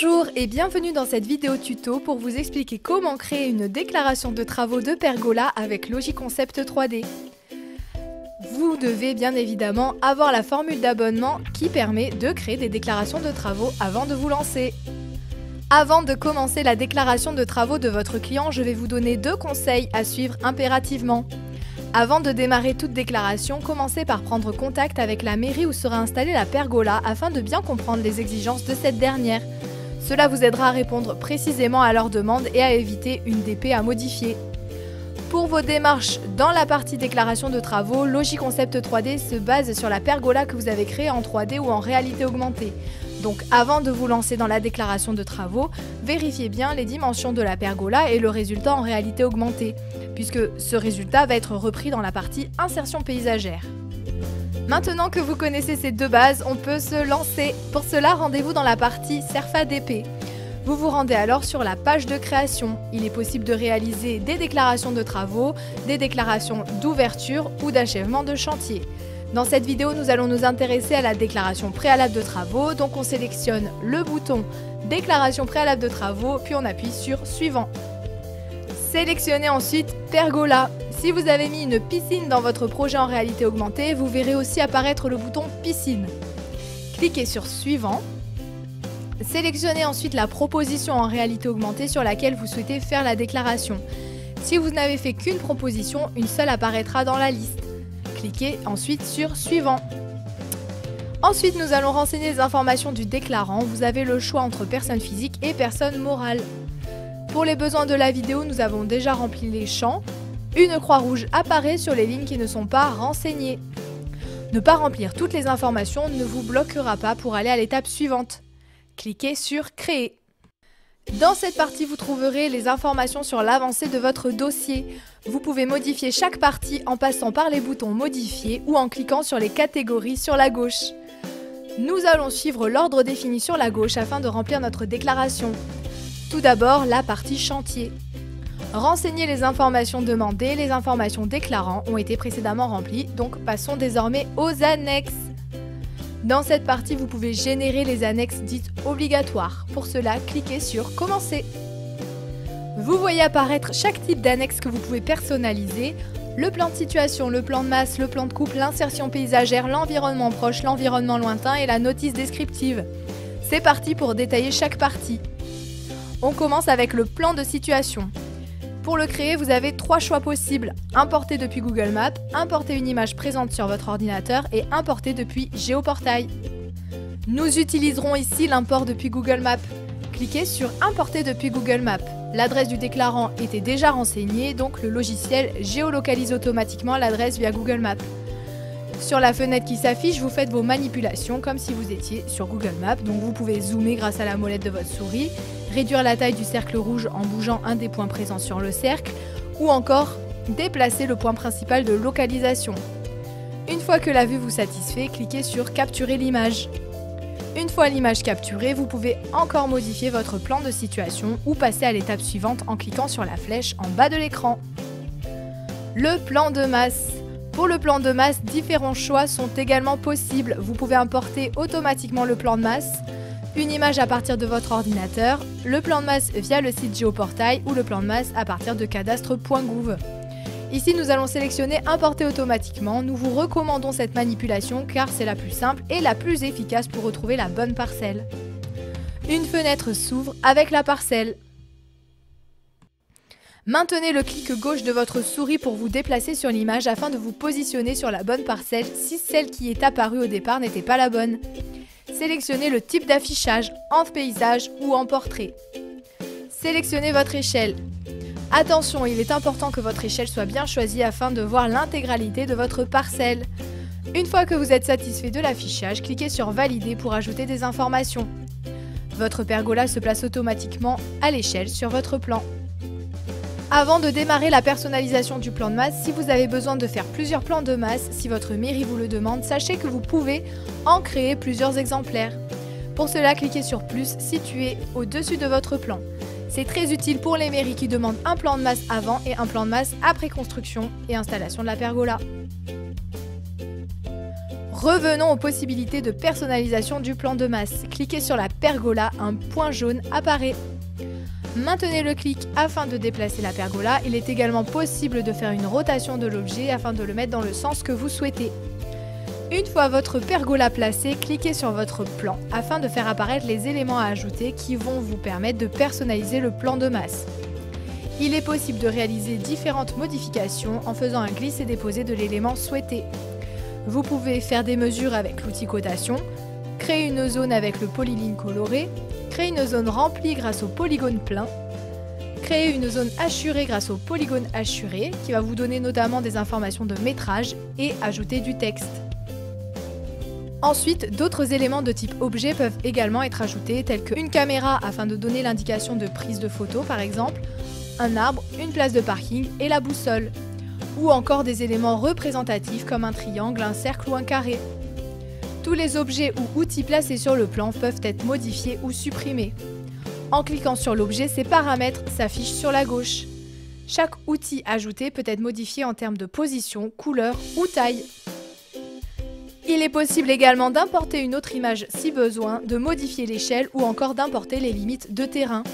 Bonjour et bienvenue dans cette vidéo tuto pour vous expliquer comment créer une déclaration de travaux de pergola avec Logiconcept 3D. Vous devez bien évidemment avoir la formule d'abonnement qui permet de créer des déclarations de travaux avant de vous lancer. Avant de commencer la déclaration de travaux de votre client, je vais vous donner deux conseils à suivre impérativement. Avant de démarrer toute déclaration, commencez par prendre contact avec la mairie où sera installée la pergola afin de bien comprendre les exigences de cette dernière. Cela vous aidera à répondre précisément à leurs demandes et à éviter une DP à modifier. Pour vos démarches dans la partie déclaration de travaux, Logiconcept 3D se base sur la pergola que vous avez créée en 3D ou en réalité augmentée. Donc avant de vous lancer dans la déclaration de travaux, vérifiez bien les dimensions de la pergola et le résultat en réalité augmentée, puisque ce résultat va être repris dans la partie insertion paysagère. Maintenant que vous connaissez ces deux bases, on peut se lancer. Pour cela, rendez-vous dans la partie DP. Vous vous rendez alors sur la page de création. Il est possible de réaliser des déclarations de travaux, des déclarations d'ouverture ou d'achèvement de chantier. Dans cette vidéo, nous allons nous intéresser à la déclaration préalable de travaux. Donc on sélectionne le bouton Déclaration préalable de travaux, puis on appuie sur Suivant. Sélectionnez ensuite Pergola. Si vous avez mis une piscine dans votre projet en réalité augmentée, vous verrez aussi apparaître le bouton Piscine. Cliquez sur Suivant. Sélectionnez ensuite la proposition en réalité augmentée sur laquelle vous souhaitez faire la déclaration. Si vous n'avez fait qu'une proposition, une seule apparaîtra dans la liste. Cliquez ensuite sur Suivant. Ensuite, nous allons renseigner les informations du déclarant. Vous avez le choix entre personne physique et personne morale. Pour les besoins de la vidéo, nous avons déjà rempli les champs. Une croix rouge apparaît sur les lignes qui ne sont pas renseignées. Ne pas remplir toutes les informations ne vous bloquera pas pour aller à l'étape suivante. Cliquez sur Créer. Dans cette partie, vous trouverez les informations sur l'avancée de votre dossier. Vous pouvez modifier chaque partie en passant par les boutons Modifier ou en cliquant sur les catégories sur la gauche. Nous allons suivre l'ordre défini sur la gauche afin de remplir notre déclaration. Tout d'abord, la partie Chantier. Renseignez les informations demandées, les informations déclarant ont été précédemment remplies, donc passons désormais aux annexes. Dans cette partie, vous pouvez générer les annexes dites obligatoires. Pour cela, cliquez sur Commencer. Vous voyez apparaître chaque type d'annexe que vous pouvez personnaliser. Le plan de situation, le plan de masse, le plan de coupe, l'insertion paysagère, l'environnement proche, l'environnement lointain et la notice descriptive. C'est parti pour détailler chaque partie. On commence avec le plan de situation. Pour le créer, vous avez trois choix possibles. Importer depuis Google Maps, importer une image présente sur votre ordinateur et importer depuis Géoportail. Nous utiliserons ici l'import depuis Google Maps. Cliquez sur Importer depuis Google Maps. L'adresse du déclarant était déjà renseignée, donc le logiciel géolocalise automatiquement l'adresse via Google Maps. Sur la fenêtre qui s'affiche, vous faites vos manipulations comme si vous étiez sur Google Maps. Donc vous pouvez zoomer grâce à la molette de votre souris, réduire la taille du cercle rouge en bougeant un des points présents sur le cercle, ou encore déplacer le point principal de localisation. Une fois que la vue vous satisfait, cliquez sur Capturer l'image. Une fois l'image capturée, vous pouvez encore modifier votre plan de situation ou passer à l'étape suivante en cliquant sur la flèche en bas de l'écran. Le plan de masse. Pour le plan de masse, différents choix sont également possibles. Vous pouvez importer automatiquement le plan de masse, une image à partir de votre ordinateur, le plan de masse via le site Géoportail ou le plan de masse à partir de cadastre.gouv. Ici, nous allons sélectionner Importer automatiquement. Nous vous recommandons cette manipulation car c'est la plus simple et la plus efficace pour retrouver la bonne parcelle. Une fenêtre s'ouvre avec la parcelle. Maintenez le clic gauche de votre souris pour vous déplacer sur l'image afin de vous positionner sur la bonne parcelle si celle qui est apparue au départ n'était pas la bonne. Sélectionnez le type d'affichage, en paysage ou en portrait. Sélectionnez votre échelle. Attention, il est important que votre échelle soit bien choisie afin de voir l'intégralité de votre parcelle. Une fois que vous êtes satisfait de l'affichage, cliquez sur Valider pour ajouter des informations. Votre pergola se place automatiquement à l'échelle sur votre plan. Avant de démarrer la personnalisation du plan de masse, si vous avez besoin de faire plusieurs plans de masse, si votre mairie vous le demande, sachez que vous pouvez en créer plusieurs exemplaires. Pour cela, cliquez sur plus situé au-dessus de votre plan. C'est très utile pour les mairies qui demandent un plan de masse avant et un plan de masse après construction et installation de la pergola. Revenons aux possibilités de personnalisation du plan de masse. Cliquez sur la pergola, un point jaune apparaît. Maintenez le clic afin de déplacer la pergola. Il est également possible de faire une rotation de l'objet afin de le mettre dans le sens que vous souhaitez. Une fois votre pergola placée, cliquez sur votre plan afin de faire apparaître les éléments à ajouter qui vont vous permettre de personnaliser le plan de masse. Il est possible de réaliser différentes modifications en faisant un glisser-déposer de l'élément souhaité. Vous pouvez faire des mesures avec l'outil cotation, créer une zone avec le polyline coloré, créer une zone remplie grâce au polygone plein, créer une zone assurée grâce au polygone assuré qui va vous donner notamment des informations de métrage et ajouter du texte. Ensuite, d'autres éléments de type objet peuvent également être ajoutés, tels qu'une caméra afin de donner l'indication de prise de photo par exemple, un arbre, une place de parking et la boussole. Ou encore des éléments représentatifs comme un triangle, un cercle ou un carré. Tous les objets ou outils placés sur le plan peuvent être modifiés ou supprimés. En cliquant sur l'objet, ces paramètres s'affichent sur la gauche. Chaque outil ajouté peut être modifié en termes de position, couleur ou taille. Il est possible également d'importer une autre image si besoin, de modifier l'échelle ou encore d'importer les limites de terrain.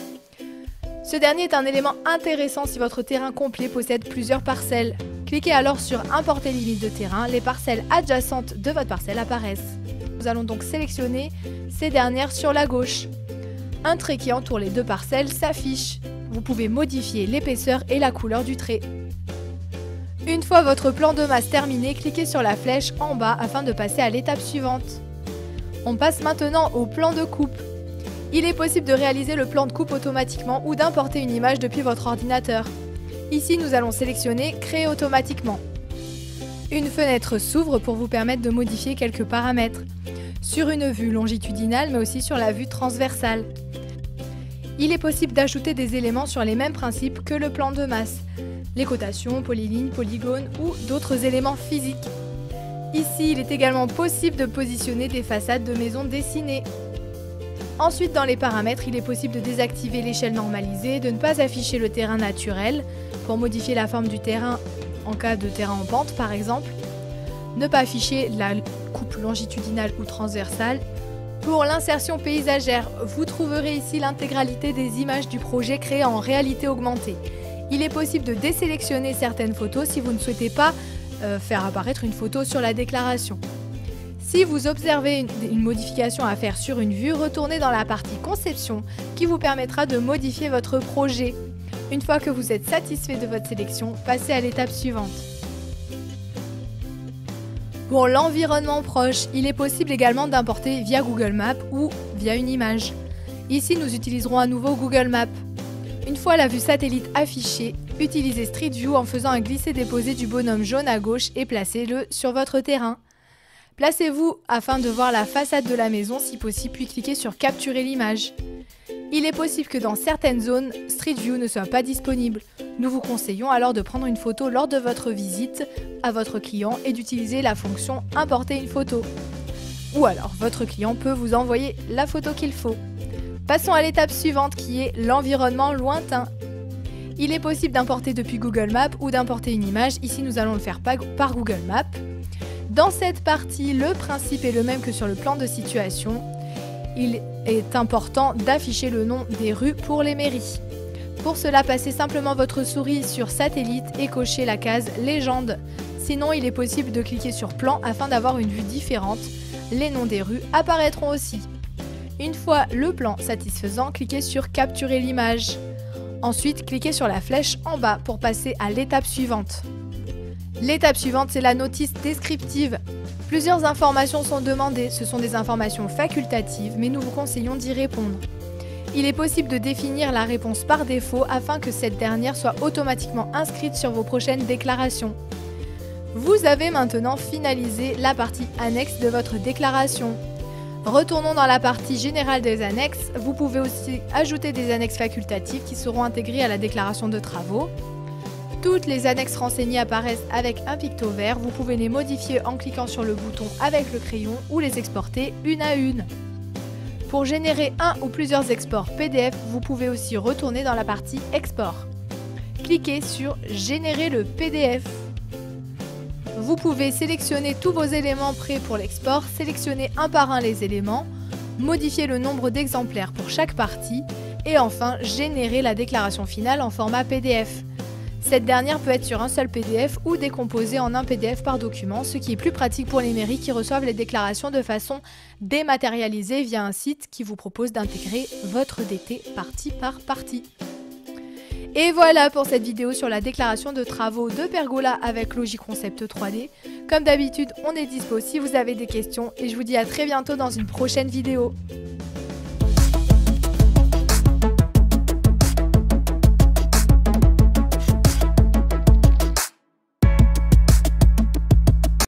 Ce dernier est un élément intéressant si votre terrain complet possède plusieurs parcelles. Cliquez alors sur Importer limite de terrain, les parcelles adjacentes de votre parcelle apparaissent. Allons donc sélectionner ces dernières sur la gauche. Un trait qui entoure les deux parcelles s'affiche. Vous pouvez modifier l'épaisseur et la couleur du trait. Une fois votre plan de masse terminé, cliquez sur la flèche en bas afin de passer à l'étape suivante. On passe maintenant au plan de coupe. Il est possible de réaliser le plan de coupe automatiquement ou d'importer une image depuis votre ordinateur. Ici, nous allons sélectionner Créer automatiquement. Une fenêtre s'ouvre pour vous permettre de modifier quelques paramètres, sur une vue longitudinale mais aussi sur la vue transversale. Il est possible d'ajouter des éléments sur les mêmes principes que le plan de masse, les cotations, polylignes, polygones ou d'autres éléments physiques. Ici, il est également possible de positionner des façades de maisons dessinées. Ensuite, dans les paramètres, il est possible de désactiver l'échelle normalisée, de ne pas afficher le terrain naturel pour modifier la forme du terrain en cas de terrain en pente par exemple, ne pas afficher la coupe longitudinale ou transversale. Pour l'insertion paysagère, vous trouverez ici l'intégralité des images du projet créé en réalité augmentée. Il est possible de désélectionner certaines photos si vous ne souhaitez pas euh, faire apparaître une photo sur la déclaration. Si vous observez une, modification à faire sur une vue, retournez dans la partie conception qui vous permettra de modifier votre projet. Une fois que vous êtes satisfait de votre sélection, passez à l'étape suivante. Pour l'environnement proche, il est possible également d'importer via Google Maps ou via une image. Ici, nous utiliserons à nouveau Google Maps. Une fois la vue satellite affichée, utilisez Street View en faisant un glisser-déposer du bonhomme jaune à gauche et placez-le sur votre terrain. Placez-vous afin de voir la façade de la maison si possible, puis cliquez sur Capturer l'image. Il est possible que dans certaines zones, Street View ne soit pas disponible. Nous vous conseillons alors de prendre une photo lors de votre visite à votre client et d'utiliser la fonction Importer une photo. Ou alors votre client peut vous envoyer la photo qu'il faut. Passons à l'étape suivante qui est l'environnement lointain. Il est possible d'importer depuis Google Maps ou d'importer une image. Ici, nous allons le faire par Google Maps. Dans cette partie, le principe est le même que sur le plan de situation. Il est important d'afficher le nom des rues pour les mairies. Pour cela, passez simplement votre souris sur satellite et cochez la case légende. Sinon, il est possible de cliquer sur plan afin d'avoir une vue différente. Les noms des rues apparaîtront aussi. Une fois le plan satisfaisant, cliquez sur capturer l'image. Ensuite, cliquez sur la flèche en bas pour passer à l'étape suivante. L'étape suivante, c'est la notice descriptive. Plusieurs informations sont demandées, ce sont des informations facultatives, mais nous vous conseillons d'y répondre. Il est possible de définir la réponse par défaut afin que cette dernière soit automatiquement inscrite sur vos prochaines déclarations. Vous avez maintenant finalisé la partie annexe de votre déclaration. Retournons dans la partie générale des annexes. Vous pouvez aussi ajouter des annexes facultatives qui seront intégrées à la déclaration de travaux. Toutes les annexes renseignées apparaissent avec un picto vert. Vous pouvez les modifier en cliquant sur le bouton avec le crayon ou les exporter une à une. Pour générer un ou plusieurs exports PDF, vous pouvez aussi retourner dans la partie Export. Cliquez sur Générer le PDF. Vous pouvez sélectionner tous vos éléments prêts pour l'export, sélectionner un par un les éléments, modifier le nombre d'exemplaires pour chaque partie et enfin générer la déclaration finale en format PDF. Cette dernière peut être sur un seul PDF ou décomposée en un PDF par document, ce qui est plus pratique pour les mairies qui reçoivent les déclarations de façon dématérialisée via un site qui vous propose d'intégrer votre DT partie par partie. Et voilà pour cette vidéo sur la déclaration de travaux de Pergola avec Logiconcept 3D. Comme d'habitude, on est dispo si vous avez des questions et je vous dis à très bientôt dans une prochaine vidéo.